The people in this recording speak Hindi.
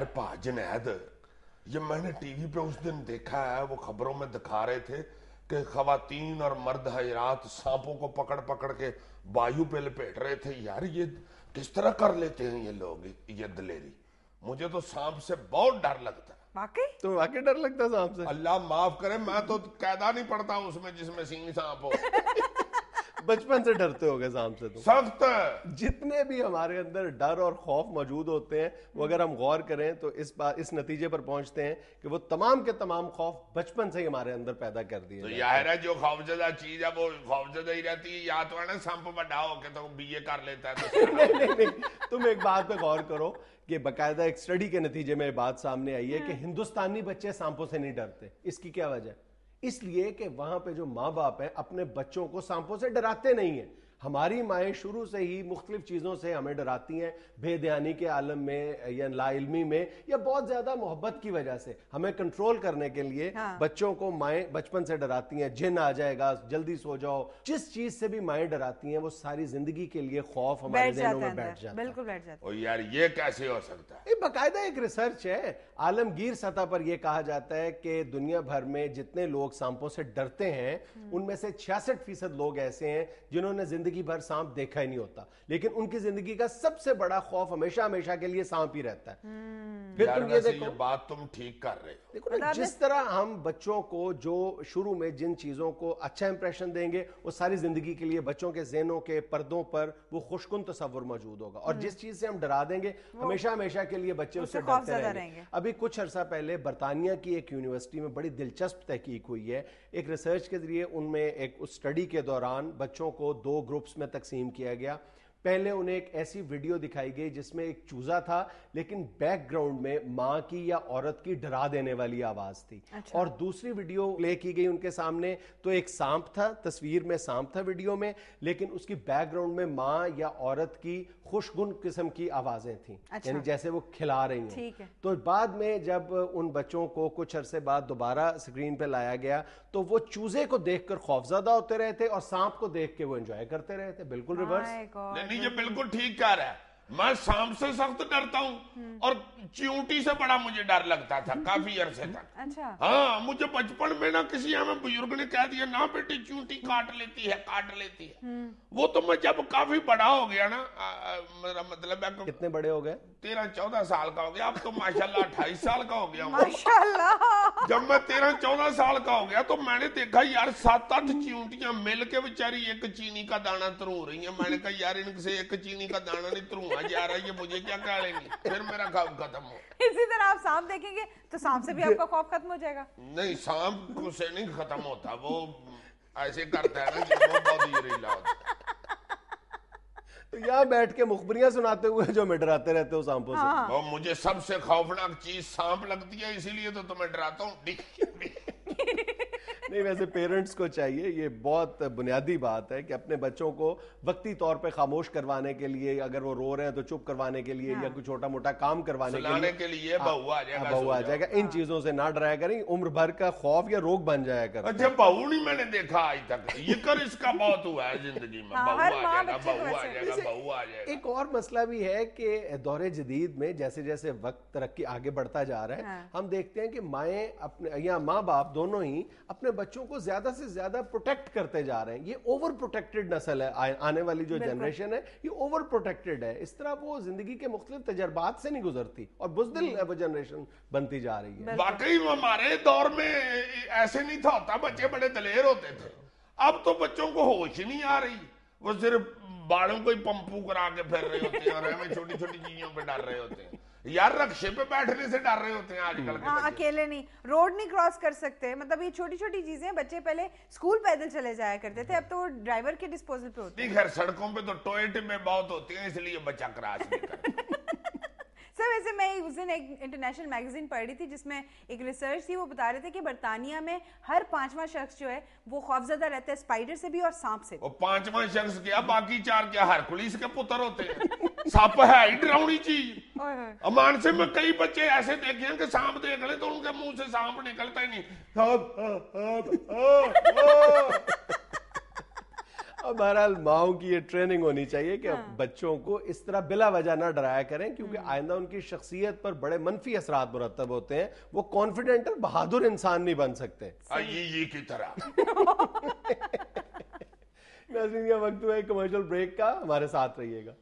यार पा जुनैद ये मैंने टीवी पे उस दिन देखा है वो खबरों में दिखा रहे थे कि खातन और मर्द हजरात सांपों को पकड़ पकड़ के वायु पे लपेट रहे थे। यार ये किस तरह कर लेते हैं ये लोग ये दलेरी? मुझे तो सांप से बहुत डर लगता है। वाकई? तुम्हें वाकई डर लगता है सांप से? अल्लाह माफ़ करे मैं तो कैदा नहीं पड़ता उसमें जिसमें सिंह सांप हो। बचपन से डरते हो गए सांप से तुम। सख्त। जितने भी हमारे अंदर डर और खौफ मौजूद होते हैं वो अगर हम गौर करें तो इस बात इस नतीजे पर पहुँचते हैं कि वो तमाम के तमाम खौफ बचपन से ही हमारे अंदर पैदा कर दिए तो यार है। जो खौफजदा चीज़ है वो खौफजदा ही रहती है। या तो है ना सांप बड़ा होके तो बीए कर लेता है तो नहीं नहीं नहीं तुम एक बात पे गौर करो कि बकायदा एक स्टडी के नतीजे में बात सामने आई है कि हिंदुस्तानी बच्चे सांपों से नहीं डरते। इसकी क्या वजह? है इसलिए कि वहाँ पे जो माँ बाप है, अपने बच्चों को सांपों से डराते नहीं हैं। हमारी माएँ शुरू से ही मुख्तलिफ़ चीज़ों से हमें डराती हैं बेदयानी के आलम में या लाइलमी में या बहुत ज़्यादा मोहब्बत की वजह से। हमें कंट्रोल करने के लिए हाँ। बच्चों को माएँ बचपन से डराती हैं जिन आ जाएगा जल्दी सो जाओ। जिस चीज़ से भी माएँ डराती हैं वो सारी ज़िंदगी के लिए खौफ हमारे बैठ जहनों जाता है में बैठ जाता बिल्कुल बैठ जाता और यार ये कैसे हो सकता है? बाकायदा एक रिसर्च है। आलमगीर सतह पर यह कहा जाता है कि दुनिया भर में जितने लोग सांपों से डरते हैं उनमें से छियासठ फ़ीसद लोग ऐसे हैं जिन्होंने ज़िंदगी भर सांप देखा ही नहीं होता। लेकिन उनकी ज़िंदगी का सबसे बड़ा खौफ हमेशा हमेशा के लिए सांप ही रहता है। फिर तुम ये देखो ये बात तुम ठीक कर रहे हो। देखो ना जिस तरह हम बच्चों को जो शुरू में जिन चीज़ों को अच्छा इंप्रेशन देंगे वो सारी ज़िंदगी के लिए बच्चों के जहनों के पर्दों पर वो खुशकुन तस्वुर मौजूद होगा। और जिस चीज़ से हम डरा देंगे हमेशा हमेशा के लिए बच्चे उससे डरते रहेंगे। अभी कुछ अरसा पहले बरतानिया की एक यूनिवर्सिटी में बड़ी दिलचस्प तहकीक हुई है। एक रिसर्च के ज़रिए उनमें एक उस स्टडी के दौरान बच्चों को दो ग्रुप्स में तकसीम किया गया। पहले उन्हें एक ऐसी वीडियो दिखाई गई जिसमें एक चूजा था लेकिन बैकग्राउंड में माँ की या औरत की डरा देने वाली आवाज़ थी अच्छा। और दूसरी वीडियो प्ले की गई उनके सामने तो एक सांप था तस्वीर में सांप था वीडियो में लेकिन उसकी बैकग्राउंड में माँ या औरत की खुशगुन किस्म की आवाज़ें थी अच्छा। यानी जैसे वो खिला रही हैं। तो बाद में जब उन बच्चों को कुछ अरसे बाद दोबारा स्क्रीन पर लाया गया तो वो चूजे को देखकर खौफजदा होते रहे थे और सांप को देख के वो एंजॉय करते रहे थे बिल्कुल रिवर्स. नहीं ये बिल्कुल ठीक कह रहा है। मैं सांप से सख्त डरता हूँ और चिंटी से बड़ा मुझे डर लगता था काफ़ी अरसे तक। अच्छा। हाँ मुझे बचपन में ना किसी हमें बुज़ुर्ग ने कह दिया ना बेटी चूंटी काट लेती है काट लेती है। वो तो मैं जब काफ़ी बड़ा हो गया ना आ, मेरा मतलब है कितने बड़े हो गए? तेरह चौदह साल का हो गया अब तो माशाल्लाह अट्ठाईस साल का हो गया माशाल्लाह। जब मैं तेरह चौदह साल का हो गया तो मैंने देखा यार सात आठ चींटियाँ मिल के बेचारी एक चीनी का दाना तरू रही है। मैंने कहा यार इनसे एक चीनी का दाना नहीं तरुआ जा रहा है ये मुझे क्या कह लेंगे फिर मेरा खौफ खत्म हो। इसी तरह आप सांप देखेंगे तो सांप से भी आपका खौफ खत्म हो जाएगा। नहीं सांप से नहीं खत्म होता वो ऐसे करता है ना बहुत जहरीला होता है तो यहाँ बैठ के मुखबरियाँ सुनाते हुए जो मैं डराते रहते हो सांपों से हाँ और मुझे सबसे खौफनाक चीज़ सांप लगती है इसीलिए तो तुम्हें डराता हूँ। नहीं वैसे पेरेंट्स को चाहिए ये बहुत बुनियादी बात है कि अपने बच्चों को वक्ती तौर पे खामोश करवाने के लिए अगर वो रो रहे हैं तो चुप करवाने के लिए या कोई छोटा मोटा काम करवाने के लिए के लिए बहू आ जाएगा हाँ, बहू सो आ जाएगा। इन चीज़ों से ना डराया करें उम्र भर का खौफ या रोग बन जाया कर। अच्छा बहू नहीं मैंने देखा आज तक ये कर इसका बहुत हुआ है ज़िंदगी में। हाँ, आ जाएगा बच्चे आ जाएगा बहू आ जाएगा। एक और मसला भी है कि दौरे जदीद में जैसे जैसे वक्त तरक्की आगे बढ़ता जा रहा है हाँ। हम देखते हैं कि माए अपने या माँ बाप दोनों ही अपने बच्चों को ज़्यादा से ज़्यादा प्रोटेक्ट करते जा रहे हैं। ये ओवर प्रोटेक्टेड नस्ल है। आ- आने वाली जो जनरेशन है ये ओवर प्रोटेक्टेड है। इस तरह वो ज़िंदगी के मुख्तलिफ़ तजर्बात से नहीं गुजरती और बुजदिल वो जनरेशन बनती जा रही है। वाकई हमारे दौर में ऐसे नहीं था होता। बच्चे बड़े दलेर होते थे। अब तो बच्चों को होश ही नहीं आ रही। वो सिर्फ़ बालों को ही पंपू करा के फिर रहे होते हैं और हमें छोटी छोटी चीज़ों पे डर रहे होते हैं। यार रक्षे पे बैठने से डर रहे होते हैं आजकल के हाँ अकेले नहीं रोड नहीं क्रॉस कर सकते। मतलब ये छोटी छोटी चीज़ें बच्चे पहले स्कूल पैदल चले जाया करते थे अब तो ड्राइवर के डिस्पोजल पे होते खैर सड़कों पे तो टोयटे में बहुत होती है इसलिए बच्चा क्रॉस नहीं करता। सर वैसे मैं उस दिन एक इंटरनेशनल मैगजीन पढ़ रही थी जिसमें एक रिसर्च थी वो बता रहे थे कि बरतानिया में हर पांचवा शख्स जो है वो खौफजदा रहता है स्पाइडर से भी और सांप से भी। पांचवा शख्स क्या बाकी चार क्या हर हरकुलिस के पुत्र होते हैं। सप है ही डरावनी चीज़ ओए होए। अमान से में कई बच्चे ऐसे देखे हैं कि सांप देख ले तो उनके मुँह से सांप निकलता ही नहीं सांप, आ, आ, आ, आ। और बहरहाल माओ की ये ट्रेनिंग होनी चाहिए कि हाँ। बच्चों को इस तरह बिला वजह ना डराया करें क्योंकि आइंदा उनकी शख्सियत पर बड़े मनफी असरात मुरतब होते हैं वो कॉन्फिडेंट और बहादुर इंसान नहीं बन सकते हाँ, ये ये की तरह नाजरीन वक्त हुआ है कमर्शियल ब्रेक का हमारे साथ रहिएगा।